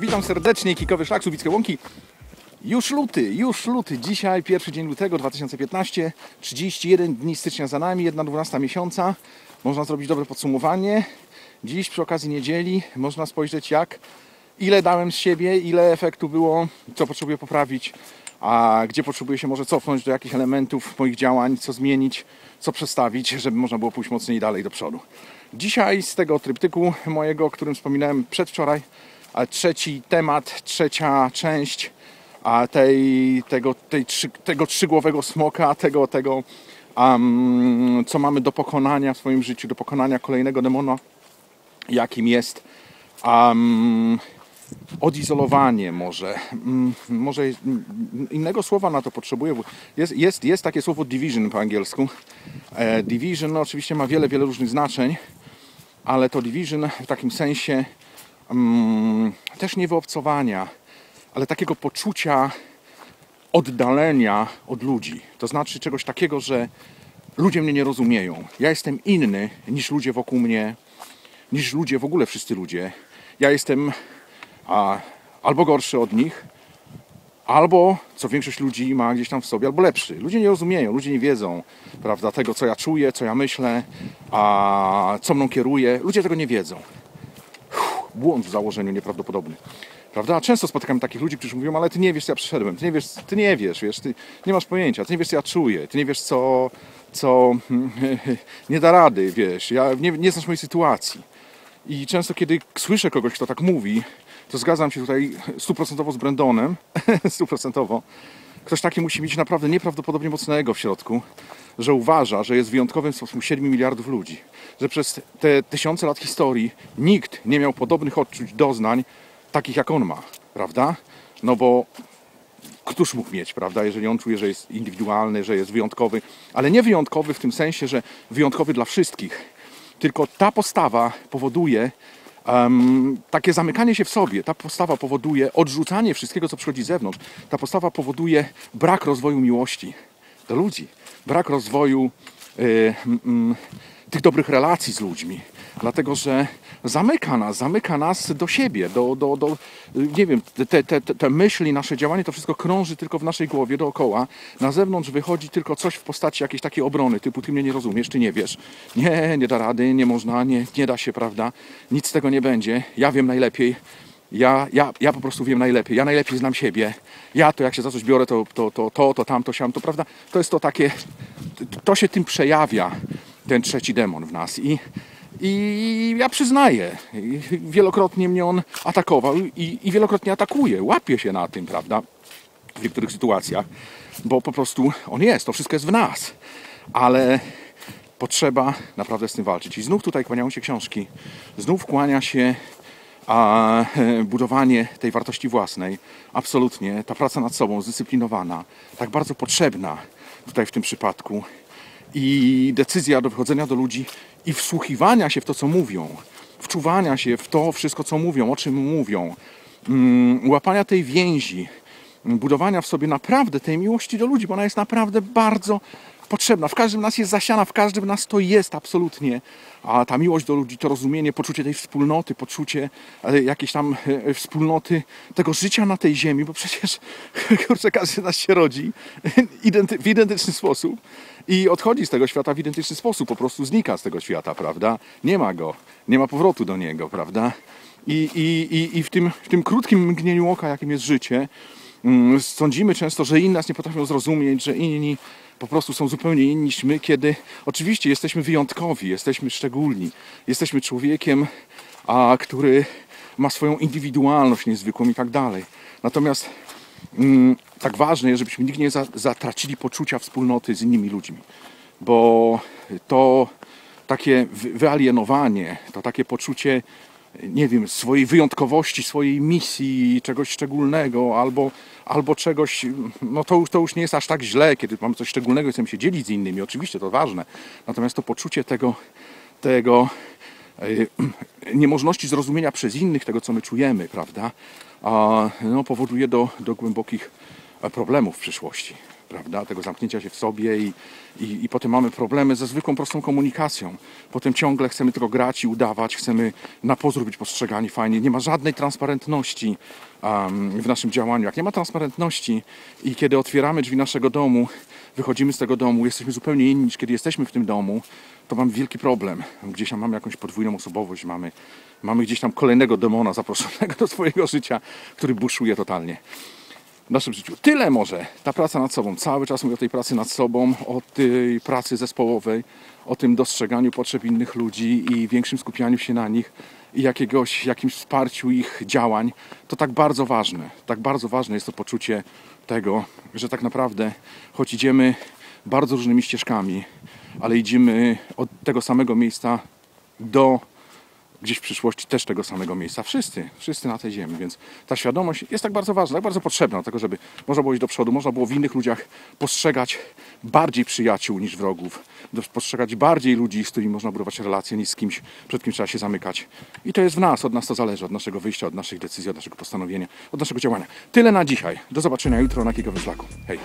Witam serdecznie, Kikowy Szlak, Subickie Łąki. Już luty, już luty. Dzisiaj pierwszy dzień lutego 2015. 31 dni stycznia za nami, 1,12 miesiąca. Można zrobić dobre podsumowanie. Dziś przy okazji niedzieli można spojrzeć jak, ile dałem z siebie, ile efektu było, co potrzebuję poprawić, a gdzie potrzebuję się może cofnąć do jakich elementów moich działań, co zmienić, co przestawić, żeby można było pójść mocniej dalej do przodu. Dzisiaj z tego tryptyku mojego, o którym wspominałem przedwczoraj, trzeci temat, trzecia część a tej, tego, tej, tego trzygłowego smoka, tego, tego um, co mamy do pokonania w swoim życiu, do pokonania kolejnego demona, jakim jest um, odizolowanie może. Mm, Może innego słowa na to potrzebuję. Jest, jest, jest takie słowo division po angielsku. E, Division no, oczywiście ma wiele, wiele różnych znaczeń, ale to division w takim sensie mm, też nie wyobcowania, ale takiego poczucia oddalenia od ludzi. To znaczy czegoś takiego, że ludzie mnie nie rozumieją. Ja jestem inny niż ludzie wokół mnie, niż ludzie, w ogóle wszyscy ludzie. Ja jestem a, albo gorszy od nich, albo, co większość ludzi ma gdzieś tam w sobie, albo lepszy. Ludzie nie rozumieją, ludzie nie wiedzą, prawda, tego, co ja czuję, co ja myślę, a co mną kieruje. Ludzie tego nie wiedzą. Błąd w założeniu nieprawdopodobny. Prawda? A Często spotykam takich ludzi, którzy mówią, ale ty nie wiesz, co ja przeszedłem, ty nie wiesz, ty nie wiesz, wiesz, ty nie masz pojęcia, ty nie wiesz, co ja czuję, ty nie wiesz, co, co nie da rady, wiesz, ja nie, nie znasz mojej sytuacji. I często, kiedy słyszę kogoś, kto tak mówi, to zgadzam się tutaj stuprocentowo z Brandonem, stuprocentowo. Ktoś taki musi mieć naprawdę nieprawdopodobnie mocnego w środku, że uważa, że jest wyjątkowym sposobem 7 miliardów ludzi. Że przez te tysiące lat historii nikt nie miał podobnych odczuć, doznań, takich jak on ma, prawda? No bo któż mógł mieć, prawda, jeżeli on czuje, że jest indywidualny, że jest wyjątkowy, ale nie wyjątkowy w tym sensie, że wyjątkowy dla wszystkich, tylko ta postawa powoduje takie zamykanie się w sobie, ta postawa powoduje odrzucanie wszystkiego, co przychodzi z zewnątrz, ta postawa powoduje brak rozwoju miłości do ludzi, brak rozwoju y, mm, tych dobrych relacji z ludźmi, dlatego że zamyka nas, zamyka nas do siebie, do, do, do nie wiem, te, te, te, myśli, nasze działanie, to wszystko krąży tylko w naszej głowie dookoła. Na zewnątrz wychodzi tylko coś w postaci jakiejś takiej obrony, typu ty mnie nie rozumiesz, ty nie wiesz. Nie, nie da rady, nie można, nie, nie da się, prawda? Nic z tego nie będzie. Ja wiem najlepiej. Ja, ja, ja po prostu wiem najlepiej. Ja najlepiej znam siebie. Ja to jak się za coś biorę, to to, to, to, to tamto, siam, to prawda? To jest to takie, to się tym przejawia, ten trzeci demon w nas. I, i ja przyznaję, wielokrotnie mnie on atakował i, i wielokrotnie atakuje. Łapie się na tym, prawda? W niektórych sytuacjach, bo po prostu on jest, to wszystko jest w nas. Ale potrzeba naprawdę z tym walczyć. I znów tutaj kłaniają się książki, znów kłania się a, budowanie tej wartości własnej. Absolutnie, ta praca nad sobą, zdyscyplinowana, tak bardzo potrzebna tutaj w tym przypadku i decyzja do wychodzenia do ludzi i wsłuchiwania się w to, co mówią, wczuwania się w to wszystko, co mówią, o czym mówią, mm, łapania tej więzi, budowania w sobie naprawdę tej miłości do ludzi, bo ona jest naprawdę bardzo potrzebna. W każdym nas jest zasiana, w każdym nas to jest absolutnie. A ta miłość do ludzi, to rozumienie, poczucie tej wspólnoty, poczucie e, jakiejś tam e, wspólnoty, tego życia na tej ziemi, bo przecież kurczę, każdy z nas się rodzi w identyczny sposób i odchodzi z tego świata w identyczny sposób, po prostu znika z tego świata, prawda? Nie ma go, nie ma powrotu do niego, prawda? I, i, i, i w, tym, w tym krótkim mgnieniu oka, jakim jest życie, mm, sądzimy często, że inni nas nie potrafią zrozumieć, że inni po prostu są zupełnie inni niż my, kiedy oczywiście jesteśmy wyjątkowi, jesteśmy szczególni, jesteśmy człowiekiem, a, który ma swoją indywidualność niezwykłą i tak dalej. Natomiast mm, tak ważne jest, żebyśmy nigdy nie za, zatracili poczucia wspólnoty z innymi ludźmi, bo to takie wy- wyalienowanie, to takie poczucie, nie wiem, swojej wyjątkowości, swojej misji, czegoś szczególnego, albo, albo czegoś, no to, to już nie jest aż tak źle, kiedy mamy coś szczególnego i chcemy się dzielić z innymi, oczywiście to ważne, natomiast to poczucie tego, tego e, niemożności zrozumienia przez innych tego, co my czujemy, prawda, a, no, powoduje do, do głębokich e, problemów w przyszłości. Prawda? Tego zamknięcia się w sobie i, i, i potem mamy problemy ze zwykłą, prostą komunikacją. Potem ciągle chcemy tylko grać i udawać, chcemy na pozór być postrzegani fajnie. Nie ma żadnej transparentności um, w naszym działaniu. Jak nie ma transparentności i kiedy otwieramy drzwi naszego domu, wychodzimy z tego domu, jesteśmy zupełnie inni niż kiedy jesteśmy w tym domu, to mamy wielki problem. Gdzieś tam mamy jakąś podwójną osobowość, mamy, mamy gdzieś tam kolejnego demona zaproszonego do swojego życia, który buszuje totalnie w naszym życiu. Tyle może ta praca nad sobą. Cały czas mówię o tej pracy nad sobą, o tej pracy zespołowej, o tym dostrzeganiu potrzeb innych ludzi i większym skupianiu się na nich i jakiegoś, jakimś wsparciu ich działań. To tak bardzo ważne. Tak bardzo ważne jest to poczucie tego, że tak naprawdę, choć idziemy bardzo różnymi ścieżkami, ale idziemy od tego samego miejsca do gdzieś w przyszłości też tego samego miejsca. Wszyscy, wszyscy na tej ziemi, więc ta świadomość jest tak bardzo ważna, tak bardzo potrzebna do tego, żeby można było iść do przodu, można było w innych ludziach postrzegać bardziej przyjaciół niż wrogów, postrzegać bardziej ludzi, z którymi można budować relacje, niż z kimś, przed kim trzeba się zamykać. I to jest w nas, od nas to zależy, od naszego wyjścia, od naszych decyzji, od naszego postanowienia, od naszego działania. Tyle na dzisiaj. Do zobaczenia jutro na Kikowym Szlaku. Hej!